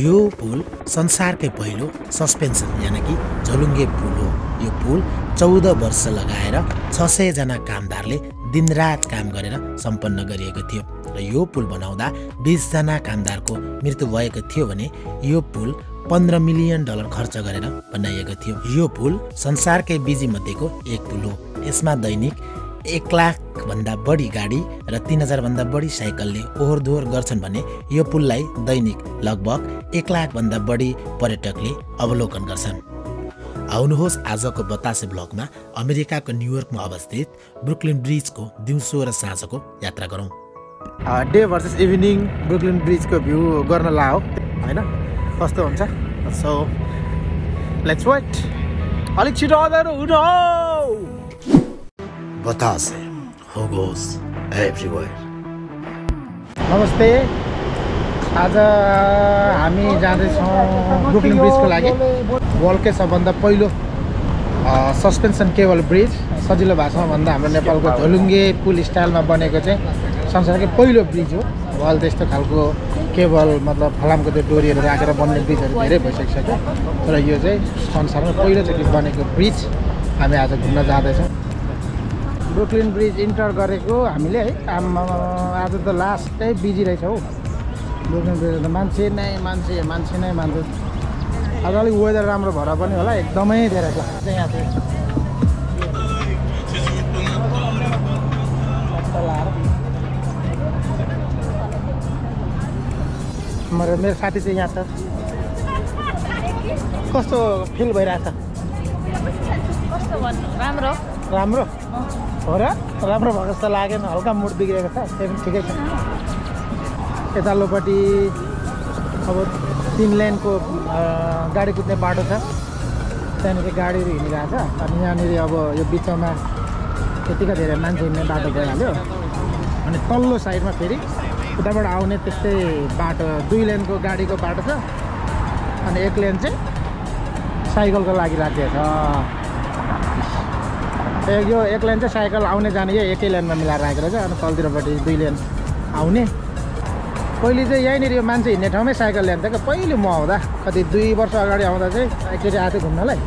यो पुल संसारकै पहिलो सस्पेन्सन यानि कि झलुङ्गे पुल हो। यो पुल चौध वर्ष लगाएर छ सयजना कामदारले दिनरात काम गरेर सम्पन्न गरिएको थियो र यो पुल बनाउँदा बिसजना कामदारको मृत्यु भएको थियो भने यो पुल पन्ध्र मिलियन डलर खर्च गरेर बनाइएको थियो। यो पुल संसारकै बिजी मध्येको एक पुल हो। यसमा दैनिक एक लाखभन्दा बढी गाडी र तिन हजारभन्दा बढी साइकलले ओहोर दोहोर गर्छन् भने यो पुललाई दैनिक लगभग एक लाखभन्दा बढी पर्यटकले अवलोकन गर्छन्। आउनुहोस् आजको बतासे ब्लगमा अमेरिकाको न्युयोर्कमा अवस्थित ब्रुकलिन ब्रिजको दिउँसो र साँझको यात्रा गरौँ। डे भर्सेस इभिनिङ ब्रुकलिन ब्रिजको भ्यू गर्न ला होइन? कस्तो हुन्छ? सो लेट्स वेट अलिक छिटो आउँदैन हुनु बतासे होगोस एभ्रिवेयर नमस्ते। आज हामी जाँदैछौँ ब्रुकलिन ब्रिजको लागि। वर्ल्डकै सबभन्दा पहिलो सस्पेन्सन केबल ब्रिज सजिलो भाषामा भन्दा हाम्रो नेपालको झोलुङ्गे पुल स्टाइलमा बनेको चाहिँ संसारकै पहिलो ब्रिज हो। अहिले त्यस्तो खालको केबल मतलब फलामको त्यो डोरीहरू राखेर बन्ने ब्रिजहरू धेरै भइसकिसक्यो तर यो चाहिँ संसारमा पहिलोचोटि बनेको ब्रिज हामी आज घुम्न जाँदैछौँ। ब्रुकलिन ब्रिज इन्टर गरेको हामीले है। आम्मा आज त लास्टै बिजी रहेछ हौ। ब्रुकलिन ब्रिज त मान्छे नै मान्छे मान्छे नै मान्छे। आज अलिक वेदर राम्रो भएर पनि होला एकदमै धेरै छ। यहाँ चाहिँ। मेरो मेरो साथी चाहिँ यहाँ छ। कस्तो फिल भइरहेछ? राम्रो। राम्रो? हो र राम्रो भएको जस्तो लागेन हल्का मुड बिग्रेको छ त्यो पनि ठिकै छ यताल्लोपट्टि अब तिन लेनको गाडी कुद्ने बाटो छ त्यहाँनिर गाडीहरू हिँडिरहेको छ अनि यहाँनिर अब यो बिचमा त्यतिकै धेरै मान्छे हिँड्ने बाटो भइहाल्यो अनि तल्लो साइडमा फेरि उताबाट आउने त्यस्तै बाटो दुई लेनको गाडीको बाटो छ अनि एक लेन चाहिँ साइकलको लागि राखिएको छ ए यो एक लेन चाहिँ साइकल आउने जाने यो एकै लेनमा मिलाएर राखेको छ अनि तलतिरपट्टि दुई लेन आउने। पहिले चाहिँ यहीँनिर यो मान्छे हिँड्ने ठाउँमै साइकल ल्याएको थियो क्या। पहिले म आउँदा कति दुई वर्ष अगाडि आउँदा चाहिँ एकचोटि आएको थियो घुम्नलाई।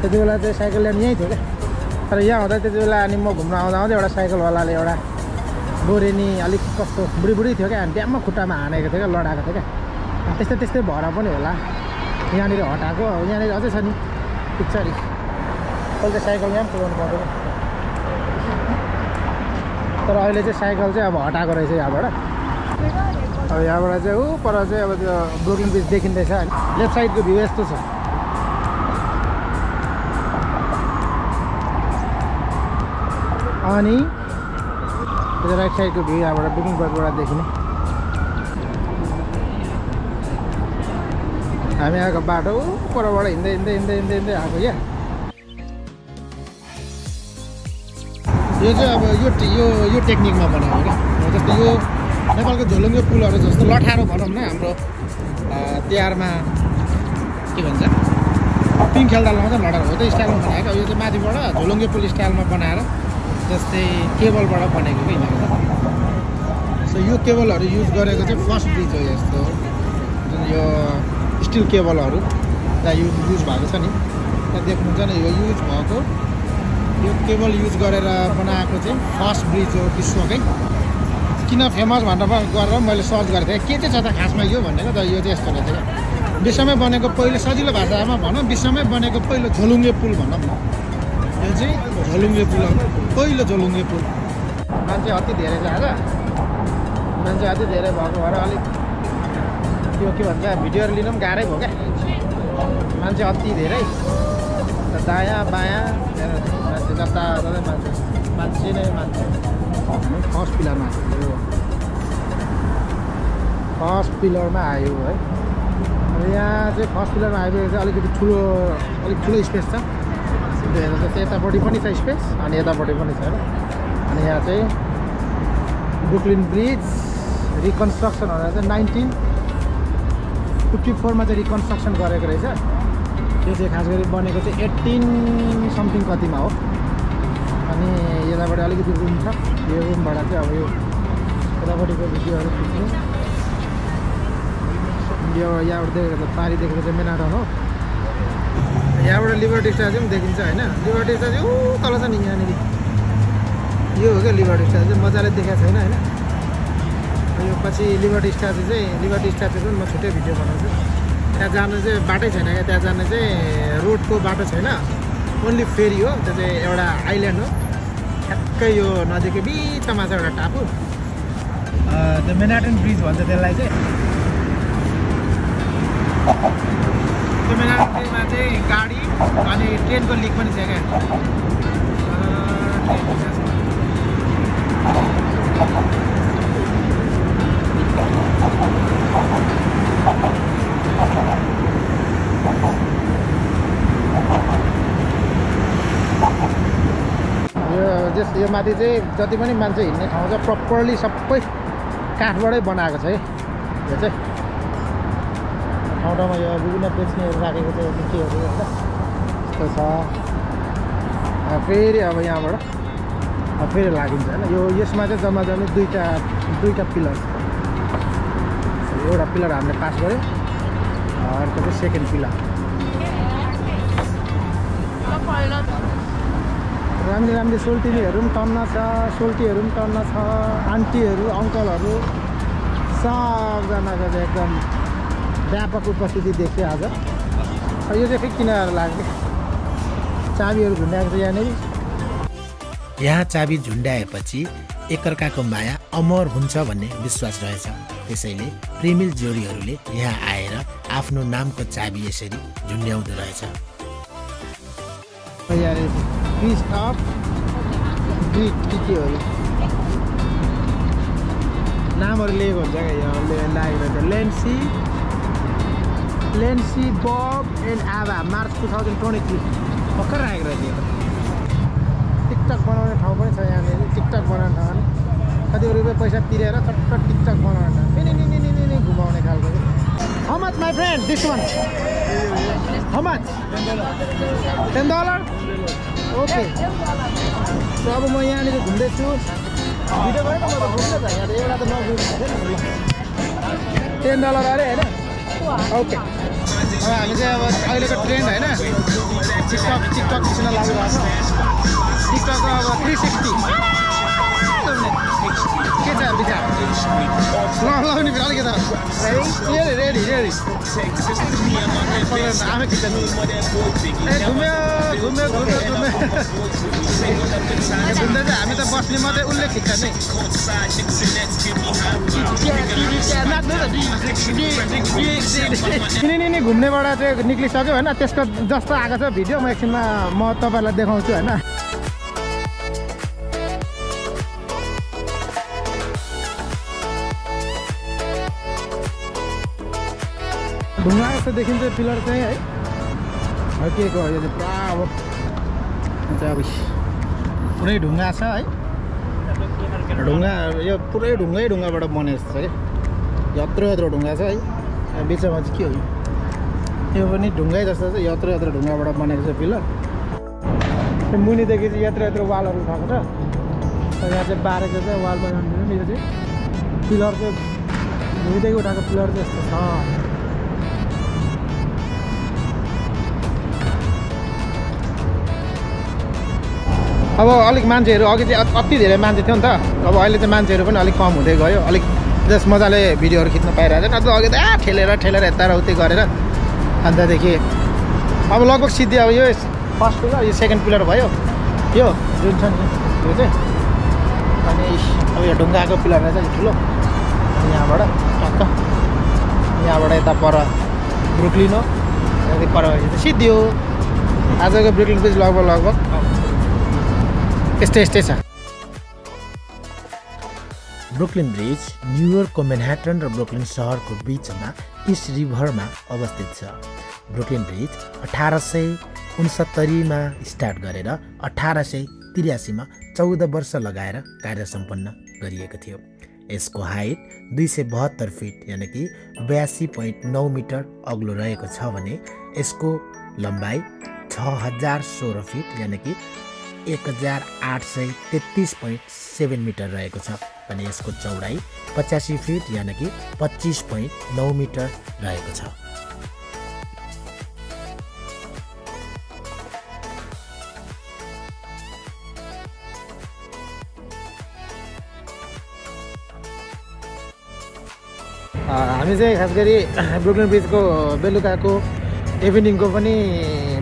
त्यति बेला चाहिँ साइकल ल्यान्ड यहीँ थियो क्या। तर यहाँ आउँदा त्यति बेला अनि म घुम्न आउँदा आउँदै एउटा साइकलवालाले एउटा बोरेनी अलिक कस्तो बुढी बुढी थियो क्या। अनि ड्याममा खुट्टामा हानेको थियो क्या लडाएको थियो क्या। त्यस्तै त्यस्तै भएर पनि होला। यहाँनिर हटाएको। यहाँनिर अझै छ नि। पिक्चर अहिले चाहिँ साइकल यहाँ पनि पुऱ्याउनु पर्दैन। तर अहिले चाहिँ साइकल चाहिँ अब हटाएको रहेछ यहाँबाट। अब यहाँबाट चाहिँ ऊ पर चाहिँ अब त्यो ब्रोकलिन ब्रिज देखिँदैछ लेफ्ट साइडको भ्यू यस्तो छ। अनि राइट साइडको भ्यू यहाँबाट बुकिङ बर्डबाट देखिने। हामी आएको बाटो परबाट हिँड्दै हिँड्दै हिँड्दै हिँड्दै हिँड्दै आएको क्या। यो चाहिँ अब यो यो यो टेक्निकमा बनाएको क्या जस्तो यो नेपालको झोलुङ्गे पुलहरू जस्तो लठारो भनौँ न हाम्रो तिहारमा के भन्छ? पिङ खेल्दा लाउँदा लठारो हो। त्यो स्टाइलमा बनाएको। यो चाहिँ माथिबाट झोलुङ्गे पुल स्टाइलमा बनाएर जस्तै केबलबाट बनेको कि सो यो केबलहरू युज गरेको चाहिँ फर्स्ट ब्रिज हो यस्तो। जुन यो स्टिल केबलहरू त्यहाँ युज युज भएको छ नि। त्यहाँ देख्नुहुन्छ नि यो युज भएको यो केबल युज गरेर बनाएको चाहिँ फर्स्ट ब्रिज हो विश्वकै। किन फेमस भनेर गरेर मैले सर्च गरेको थिएँ। के चाहिँ छ त खासमा यो भनेको त यो चाहिँ यस्तो रहेछ क्या। विश्वमै बनेको पहिलो सजिलो भाषामा भनौँ विश्वमै बनेको पहिलो झोलुङ्गे पुल भनौँ। न यो चाहिँ झोलुङ्गे पुल हो। पहिलो झोलुङ्गे पुल। मान्छे अति धेरै छ आज मान्छे अति धेरै भएको भएर अलिक त्यो के भन्छ भिडियोहरू लिनु पनि गाह्रै भयो क्या। मान्छे अति धेरै। त दायाँ बायाँ जता मान्छे मान्छे नै मान्छे फर्स्ट पिलरमा आयो फर्स्ट पिलरमा आयो है अब यहाँ चाहिँ फर्स्ट पिलरमा आइपुगेको चाहिँ अलिकति ठुलो अलिक ठुलो स्पेस छ त्यो चाहिँ यतापट्टि पनि छ स्पेस अनि यतापट्टि पनि छ होइन अनि यहाँ चाहिँ ब्रुकलिन ब्रिज रिकन्स्ट्रक्सन भनेर चाहिँ नाइन्टिन फिफ्टी फोरमा चाहिँ रिकन्स्ट्रक्सन गरेको रहेछ त्यो चाहिँ खास गरी बनेको चाहिँ एट्टिन समथिङ कतिमा हो। अनि यतापट्टि अलिकति रुम छ। यो रुमबाट चाहिँ अब यो यतापट्टिको भिडियोहरू खिच्ने यो यहाँबाट देखेको त पारी देखेको चाहिँ मेनाटन हो। यहाँबाट लिबर्टी स्ट्याचु पनि देखिन्छ होइन। लिबर्टी स्ट्याचु ऊ तल छ नि यहाँनिर। यो हो क्या लिबर्टी स्ट्याचु मजाले देखाएको छैन होइन। यो पछि लिबर्टी स्ट्याचु चाहिँ लिबर्टी स्ट्याचु पनि म छुट्टै भिडियो बनाउँछु। त्यहाँ जानु चाहिँ बाटै छैन क्या। त्यहाँ जानु चाहिँ रोडको बाटो छैन। ओन्ली फेरी हो त्यो चाहिँ एउटा आइल्यान्ड हो। ठ्याक्कै यो नदीको बिचमा छ एउटा टापु। त्यो मेनाटन ब्रिज भन्छ त्यसलाई चाहिँ। त्यो मेनाटन ब्रिजमा चाहिँ गाडी अनि ट्रेनको लिक पनि छ क्या। यो माथि चाहिँ जति पनि मान्छे हिँड्ने ठाउँ छ प्रपरली सबै काठबाटै बनाएको छ है। यो चाहिँ ठाउँ ठाउँमा यो विभिन्न बेच्नेहरू राखेको छ केहरू होइन? यस्तो छ। फेरि अब यहाँबाट फेरि लागिन्छ होइन? यो यसमा चाहिँ जम्मा जम्मी दुईवटा दुईवटा पिलर एउटा पिलर हामीले पास गऱ्यो अर्को चाहिँ सेकेन्ड पिलर। राम्री राम्री सोल्टिनीहरू पनि टन्न छ सोल्टीहरू पनि टन्न छ आन्टीहरू अङ्कलहरू सबजनाको चाहिँ एकदम व्यापक उपस्थिति देखियो आज। यो चाहिँ फेरि किनेर लाग्यो चाबीहरू झुन्ड्याएको छ यहाँनिर। यहाँ चाबी झुन्ड्याएपछि एकअर्काको माया अमर हुन्छ भन्ने विश्वास रहेछ। त्यसैले प्रेमिल जोडीहरूले यहाँ आएर आफ्नो नामको चाबी यसरी झुन्ड्याउँदो रहेछ। पिस अफ ग्रिट के केहरू नामहरू लिएको हुन्छ क्या लागेको हुन्छ लेन्सी लेन्सी Bob and Abha March two thousand twenty three भर्खर राखेको रहेछ यो टिकटक बनाउने ठाउँ पनि छ यहाँनिर टिकटक बनाउने ठाउँ कति रुपियाँ पैसा तिरेर चट्ट टिकटक बनाउने ठाउँ फेरि नि घुमाउने खालको how much my friend this one how much ten dollar okay अब म यहाँनिर घुम्दैछु भिडियो गरेर म त घुम्दै छ यहाँ त एउटा त नघुम्नु टेन डलर अरे होइन ओके हामी चाहिँ अब अहिलेको ट्रेन्ड होइन टिकटक टिकटक खिच्न लागिरहेको छ टिकटकको अब थ्री सिक्सटी घुम्यो घुम्यो घुम्यो घुम्यो घुम्दा हामी त बस्ने मात्रै उसले खिच्छ नि किन नि घुम्नेबाट चाहिँ निक्लिसक्यो होइन त्यसको जस्तो आएको छ भिडियो म एकछिनमा म तपाईँलाई देखाउँछु होइन ढुङ्गा जस्तो देखिन्छ पिलर चाहिँ है। अब के को यो चाहिँ पुरा अब अब पुरै ढुङ्गा छ है। ढुङ्गा यो पुरै ढुङ्गै ढुङ्गाबाट बनेको छ क्या यत्रो यत्रो ढुङ्गा छ है। बिचमा चाहिँ के हो यो? पनि ढुङ्गै जस्तो छ यत्रो यत्रो ढुङ्गाबाट बनेको छ पिलर। मुनिदेखि चाहिँ यत्रो यत्रो वालहरू उठाएको छ यहाँ चाहिँ बारेको चाहिँ वाल बनाउनु यो चाहिँ पिलर चाहिँ भुइँदेखि उठाएको पिलर यस्तो छ अब अलिक मान्छेहरू अघि चाहिँ अति धेरै मान्छे थियो नि त। अब अहिले चाहिँ मान्छेहरू पनि अलिक कम हुँदै गयो। अलिक जस मजाले भिडियोहरू खिच्न पाइरहेको नत्र अघि त आ ठेलेर ठेलेर यता र उतै गरेर। अनि त्यहाँदेखि अब लगभग सिद्धि अब यो फर्स्ट पिलर यो सेकेन्ड पिलर भयो। यो जुन छ नि यो चाहिँ। अनि अब यो ढुङ्गाको पिलर रहेछ यो ठुलो। यहाँबाट टक्क। यहाँबाट यता पर ब्रुकलिन हो। पर सिद्धि हो। आजको ब्रुकलिन ब्रिज लगभग लगभग। यस्तै यस्तै छ ब्रुकलिन ब्रिज न्युयोर्कको मेनह्याटन र ब्रुकलिन सहरको बिचमा इस्ट रिभरमा अवस्थित छ। ब्रुकलिन ब्रिज अठार सय उनसत्तरीमा स्टार्ट गरेर अठार सय त्रियासीमा चौध वर्ष लगाएर कार्य सम्पन्न गरिएको थियो। यसको हाइट दुई सय बहत्तर फिट यानि कि बयासी पोइन्ट नौ मिटर अग्लो रहेको छ भने यसको लम्बाइ छ हजार सोह्र फिट यानि कि एक हजार आठ सय तेत्तिस पोइन्ट सेभेन मिटर रहेको छ भने यसको चौडाइ पचासी फिट यानि कि पच्चिस पोइन्ट नौ मिटर रहेको छ। हामी चाहिँ खास गरी ब्रुकलिन ब्रिजको बेलुकाको इभिनिङको पनि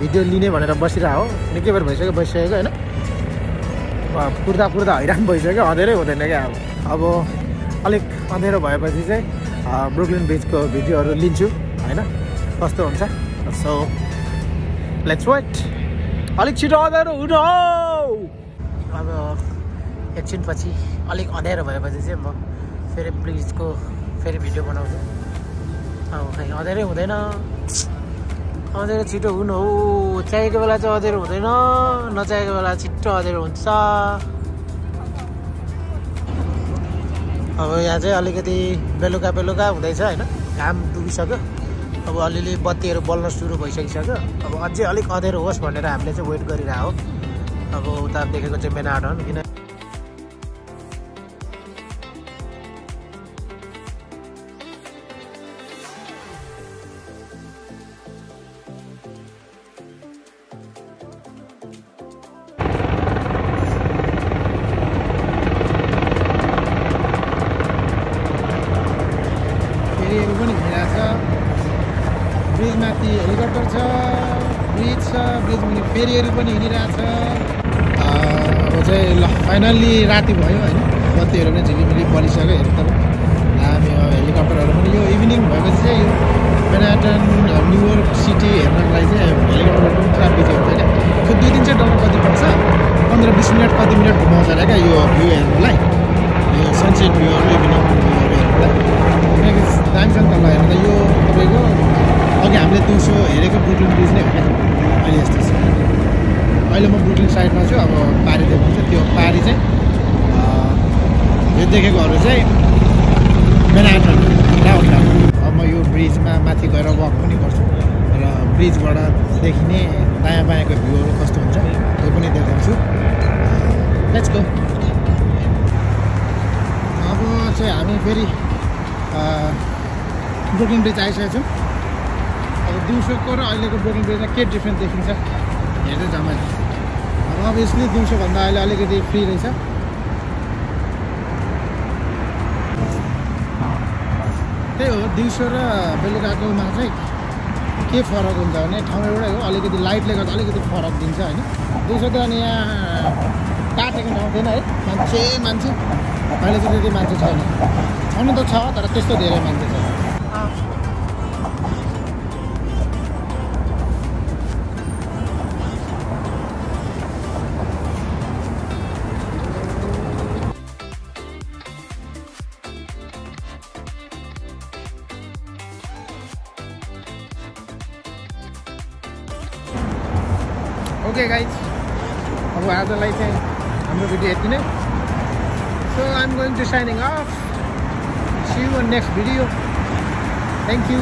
भिडियो लिने भनेर बसिरहेको हो। निकै बेर भइसक्यो बसिसकेको होइन। कुर्दा कुर्दा हैरान भइसक्यो अँधेरै हुँदैन क्या अब। अब अलिक अँधेरो भएपछि चाहिँ ब्रुकलिन ब्रिजको भिडियोहरू लिन्छु होइन? कस्तो हुन्छ? सो लेट्स वेट अलिक छिटो अँधेरो हुन अब एकछिनपछि अलिक अँधेरो भएपछि चाहिँ म फेरि ब्रिजको फेरि भिडियो बनाउँछु। अब खै अँधेरै हुँदैन। अँधेरो छिटो हुनु हो। चाहिएको बेला चाहिँ अँधेरो हुँदैन नचाहेको बेला छिट्टो अँधेरो हुन्छ। अब यहाँ चाहिँ अलिकति बेलुका बेलुका हुँदैछ होइन? घाम डुबिसक्यो। अब अलिअलि बत्तीहरू बल्न सुरु भइसकिसक्यो। अब अझै अलिक अँधेरो होस् भनेर हामीले चाहिँ वेट गरिरहेको अब उता देखेको चाहिँ मेन आर्ट हो किन ब्रिजमाथि हेलिकप्टर छ ब्रिज छ ब्रिज मुनि फेरिहरू पनि हिँडिरहेको छ अब चाहिँ ल फाइनल्ली राति भयो होइन। बत्तीहरू पनि झिलिमिली बलिसक्यो हेर्नु त हामी अब हेलिकप्टरहरू पनि यो इभिनिङ भएपछि चाहिँ यो मेनाटन न्युयोर्क सिटी हेर्नको लागि चाहिँ हेलिकप्टरहरू पनि पुरा बिजी हुन्छ त्यो दुई दिन चाहिँ डलर कति पर्छ? पन्ध्र बिस मिनट कति मिनट घुमाउँछ अरे क्या यो भ्यू हेर्नुलाई? यो सनसेट भ्यूहरू साइडमा छु अब पारी देखाउँछु त्यो पारी चाहिँ यो देखेकोहरू चाहिँ मेनाटन डाउन अब म यो ब्रिजमा माथि गएर वक पनि गर्छु। र ब्रिजबाट देखिने दायाँ बायाँको भ्यूहरू कस्तो हुन्छ त्यो पनि देखाउँछु। गो अब चाहिँ हामी फेरि ब्रोकन ब्रिज आइसकेको छौँ अब दिउँसोको र अहिलेको ब्रोकन ब्रिजमा के डिफ्रेन्स देखिन्छ हेर्दै जाउँ अभियसली दिउँसोभन्दा अहिले अलिकति फ्री रहेछ। त्यही हो दिउँसो र बेलुकाकोमा चाहिँ के फरक हुन्छ भने ठाउँ एउटै हो अलिकति लाइटले गर्दा अलिकति फरक दिन्छ होइन। दिउँसो त अनि यहाँ काटेको ठाउँ थिएन है मान्छे मान्छे अहिले चाहिँ त्यति मान्छे छैन। छनु त छ तर त्यस्तो धेरै मान्छे छैन ओके गाइज अब आजलाई चाहिँ हाम्रो भिडियो यति नै so I am going to signing off see you next video thank you